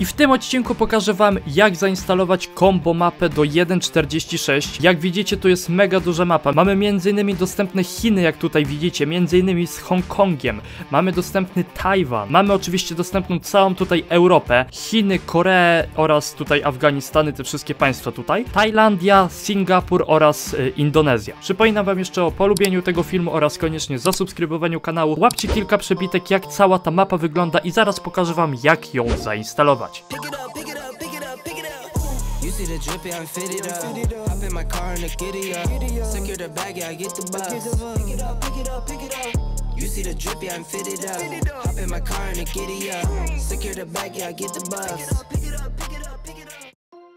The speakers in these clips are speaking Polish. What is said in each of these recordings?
I w tym odcinku pokażę wam jak zainstalować combo mapę do 1.46. Jak widzicie tu jest mega duża mapa. Mamy m.in. dostępne Chiny jak tutaj widzicie, m.in. z Hongkongiem. Mamy dostępny Tajwan. Mamy oczywiście dostępną całą tutaj Europę, Chiny, Koreę oraz tutaj Afganistany, te wszystkie państwa tutaj. Tajlandia, Singapur oraz y, Indonezja. Przypominam wam jeszcze o polubieniu tego filmu oraz koniecznie zasubskrybowaniu kanału. Łapcie kilka przebitek jak cała ta mapa wygląda i zaraz pokażę wam jak ją zainstalować. Pick it up, pick it up, pick it up, pick it up. You see the drip, yeah, I'm fitted up. Hop in my car and the giddy up. Secure the bag, yeah, I get the bus. Pick it up, pick it up, pick it up. You see the drip, yeah, I'm fitted up. Hop in my car and the giddy up. Secure the bag, yeah, I get the bus.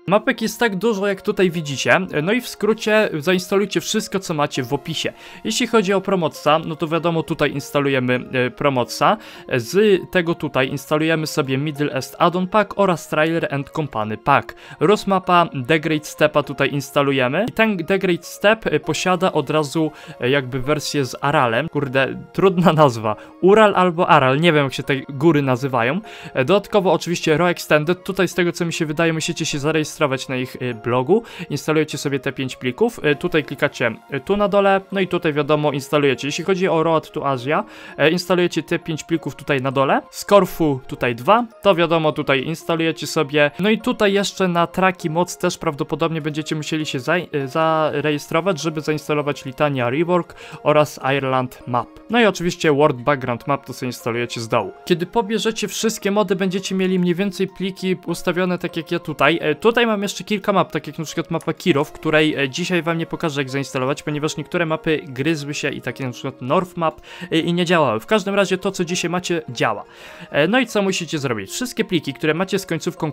Mapek jest tak dużo, jak tutaj widzicie, no i w skrócie zainstalujcie wszystko, co macie w opisie. Jeśli chodzi o Promotsa, no to wiadomo, tutaj instalujemy e, Promotsa. Z tego tutaj instalujemy sobie Middle East Addon Pack oraz Trailer and Company Pack. Rosmapa Degrade Stepa tutaj instalujemy i ten Degrade Step e, posiada od razu e, jakby wersję z Aralem. Kurde, trudna nazwa. Ural albo Aral, nie wiem jak się te góry nazywają. Dodatkowo oczywiście Raw Extended, tutaj z tego co mi się wydaje musicie się zarejestrować na ich y, blogu, instalujecie sobie te 5 plików, y, tutaj klikacie y, tu na dole, no i tutaj wiadomo instalujecie. Jeśli chodzi o Road to Asia, instalujecie te 5 plików tutaj na dole, z Corfu tutaj 2, to wiadomo tutaj instalujecie sobie, no i tutaj jeszcze na traki moc też prawdopodobnie będziecie musieli się za, zarejestrować, żeby zainstalować Litania Rework oraz Ireland Map. No i oczywiście World Background Map to sobie instalujecie z dołu. Kiedy pobierzecie wszystkie mody, będziecie mieli mniej więcej pliki ustawione tak jak ja tutaj. E, Tutaj mam jeszcze kilka map, tak jak na przykład mapa Kiro, w której e, dzisiaj wam nie pokażę jak zainstalować, ponieważ niektóre mapy gryzły się i takie na przykład North Map e, i nie działały. W każdym razie to co dzisiaj macie działa. E, No i co musicie zrobić? Wszystkie pliki, które macie z końcówką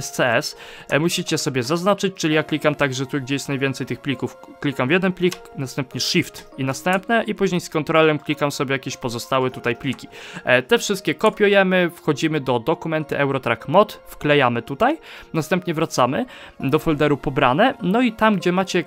.scs musicie sobie zaznaczyć, czyli ja klikam tak, że tu gdzie jest najwięcej tych plików, klikam w jeden plik, następnie Shift i następne i później z kontrolem klikam sobie jakieś pozostałe tutaj pliki. Te wszystkie kopiujemy, wchodzimy do dokumenty Eurotrack Mod, wklejamy tutaj, następnie wracamy do folderu pobrane, no i tam gdzie macie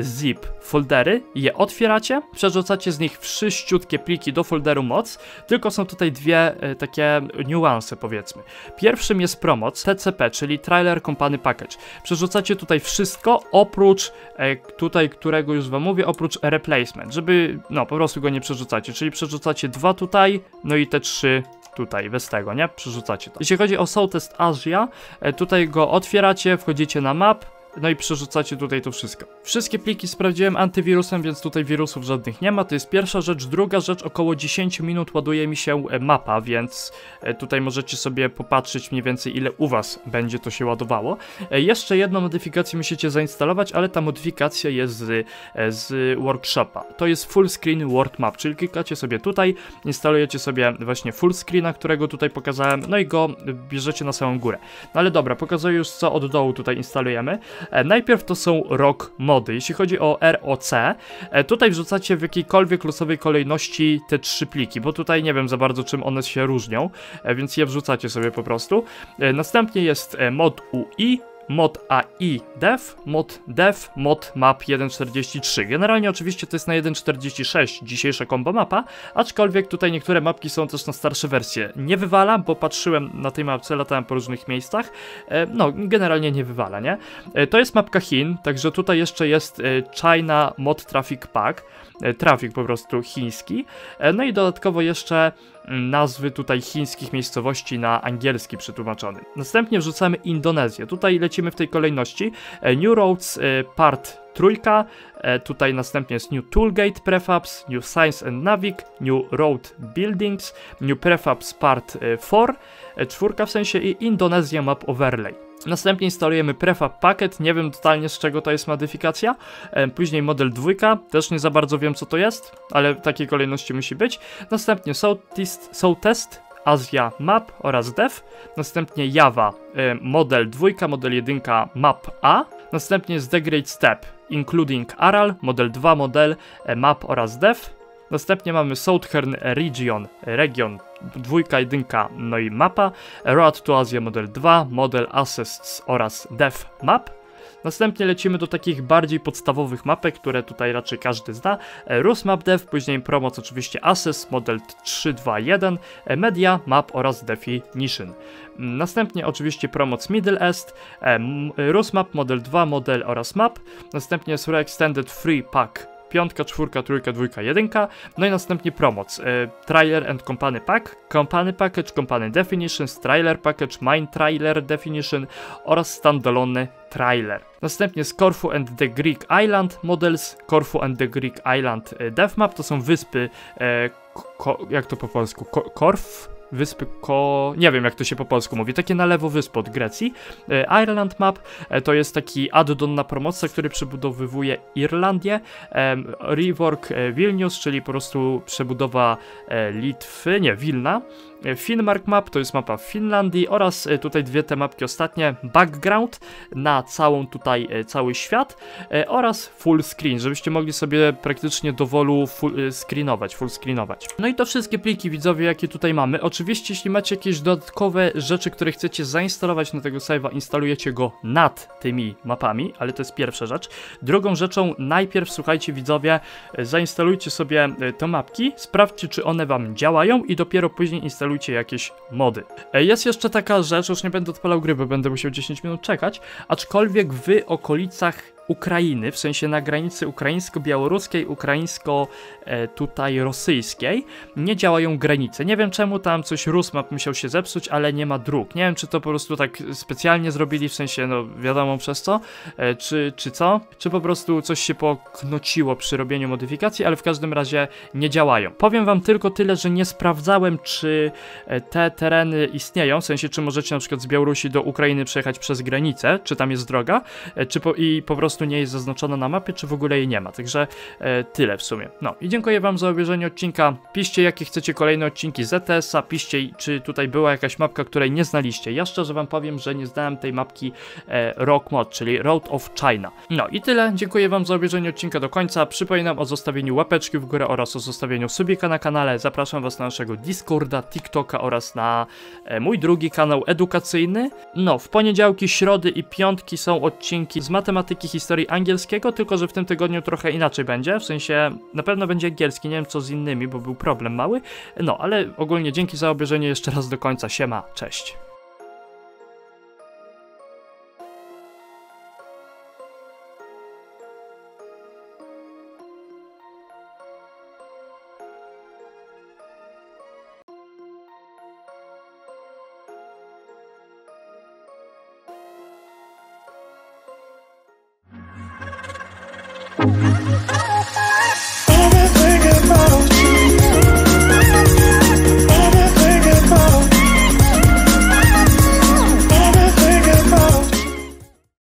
.zip foldery, je otwieracie, przerzucacie z nich wszyściutkie pliki do folderu moc, tylko są tutaj dwie e, takie niuanse powiedzmy. Pierwszym jest promoc, TCP, czyli Trailer Company Package. Przerzucacie tutaj wszystko oprócz e, tutaj, którego już wam mówię, oprócz replacement, żeby no po prostu go nie przerzucacie, czyli przerzucacie dwa tutaj, no i te trzy tutaj, bez tego, nie? Przerzucacie to. Jeśli chodzi o Southeast Asia, e, tutaj go otwieracie, wchodzicie na map, no i przerzucacie tutaj to wszystko. Wszystkie pliki sprawdziłem antywirusem, więc tutaj wirusów żadnych nie ma. To jest pierwsza rzecz. Druga rzecz, około 10 minut ładuje mi się e, mapa, więc e, tutaj możecie sobie popatrzeć mniej więcej ile u was będzie to się ładowało. E, Jeszcze jedną modyfikację musicie zainstalować, ale ta modyfikacja jest z, z workshopa. To jest full screen world map, czyli klikacie sobie tutaj, instalujecie sobie właśnie full screena, którego tutaj pokazałem, no i go bierzecie na samą górę. No ale dobra, pokazuję już co od dołu tutaj instalujemy. E, Najpierw to są rock mody. Jeśli chodzi o ROC, e, tutaj wrzucacie w jakiejkolwiek losowej kolejności te trzy pliki, bo tutaj nie wiem za bardzo czym one się różnią, e, więc je wrzucacie sobie po prostu. Następnie jest mod UI, mod AI dev, mod dev, mod map 1.43. Generalnie oczywiście to jest na 1.46 dzisiejsza combo mapa, aczkolwiek tutaj niektóre mapki są też na starsze wersje. Nie wywala, bo patrzyłem na tej mapce, latałem po różnych miejscach. E, no, generalnie nie wywala, nie? E, to jest mapka Chin, także tutaj jeszcze jest e, China Mod Traffic Pack, trafik po prostu chiński. E, no i dodatkowo jeszcze mm, nazwy tutaj chińskich miejscowości na angielski przetłumaczony. Następnie wrzucamy Indonezję. Tutaj lecimy w tej kolejności. E, New Roads e, Part trójka, e, tutaj następnie jest New Toolgate Prefabs, New Science and Navic, New Road Buildings, New Prefabs Part 4, e, czwórka w sensie i Indonezja Map Overlay. Następnie instalujemy prefab packet, nie wiem totalnie z czego to jest modyfikacja. E, Później model 2, też nie za bardzo wiem co to jest, ale w takiej kolejności musi być. Następnie Southeast, Southest Asia Map oraz Dev. Następnie Java e, model 2, model 1 Map A. Następnie jest Degrade Step, including Aral, model 2, model e, Map oraz Dev. Następnie mamy Southern Region, region dwójka, jedynka, no i mapa, Road to Asia Model 2, Model Assets oraz Dev Map. Następnie lecimy do takich bardziej podstawowych mapek, które tutaj raczej każdy zna. Rus Map Dev, później Promoc oczywiście Access, Model 321, e, Media, Map oraz Definition. Następnie oczywiście Promoc Middle East, Rus Map, Model 2, Model oraz Map. Następnie jest Extended Free Pack piątka, czwórka, trójka, dwójka, jedynka, no i następnie promoc, y, Trailer and Company Pack, Company Package, Company Definitions, Trailer Package, Mine Trailer Definition oraz Standalone Trailer. Następnie z Corfu and the Greek Island Models, Corfu and the Greek Island y, Dev Map, to są wyspy, e, ko, jak to po polsku, ko, Korf? Wyspy Ko... nie wiem jak to się po polsku mówi, takie na lewo wyspy od Grecji. E, Ireland Map e, to jest taki add-on na promocja, który przebudowywuje Irlandię. Rework e, Vilnius, czyli po prostu przebudowa Litwy, nie, Wilna. Finnmark Map to jest mapa Finlandii oraz e, tutaj dwie te mapki ostatnie, Background na całą tutaj, e, cały świat e, oraz Full Screen, żebyście mogli sobie praktycznie dowolu full, screenować, full screenować. No i to wszystkie pliki widzowie, jakie tutaj mamy. Oczywiście, jeśli macie jakieś dodatkowe rzeczy, które chcecie zainstalować na tego save'a, instalujecie go nad tymi mapami, ale to jest pierwsza rzecz. Drugą rzeczą, najpierw słuchajcie widzowie, zainstalujcie sobie te mapki, sprawdźcie, czy one wam działają i dopiero później instalujcie jakieś mody. Jest jeszcze taka rzecz, już nie będę odpalał gry, bo będę musiał 10 minut czekać, aczkolwiek w okolicach Ukrainy, w sensie na granicy ukraińsko-białoruskiej, ukraińsko e, rosyjskiej, nie działają granice. Nie wiem czemu tam coś Rusmap musiał się zepsuć, ale nie ma dróg. Nie wiem czy to po prostu tak specjalnie zrobili, w sensie no wiadomo przez co, e, czy, czy co, czy po prostu coś się poknociło przy robieniu modyfikacji, ale w każdym razie nie działają. Powiem wam tylko tyle, że nie sprawdzałem czy e, te tereny istnieją, w sensie czy możecie na przykład z Białorusi do Ukrainy przejechać przez granicę, czy tam jest droga, czy po, i po prostu nie jest zaznaczona na mapie, czy w ogóle jej nie ma. Także e, tyle w sumie. No i dziękuję wam za obejrzenie odcinka. Piszcie jakie chcecie kolejne odcinki z ETS-a, piszcie czy tutaj była jakaś mapka, której nie znaliście. Ja szczerze wam powiem, że nie znałem tej mapki e, Rock Mod, czyli Road of China. No i tyle. Dziękuję wam za obejrzenie odcinka do końca. Przypominam o zostawieniu łapeczki w górę oraz o zostawieniu subika na kanale. Zapraszam was na naszego Discorda, TikToka oraz na e, mój drugi kanał edukacyjny. No, w poniedziałki, środy i piątki są odcinki z matematyki, historii angielskiego, tylko że w tym tygodniu trochę inaczej będzie, w sensie na pewno będzie angielski, nie wiem co z innymi, bo był problem mały. No, ale ogólnie dzięki za obejrzenie jeszcze raz do końca. Siema, cześć.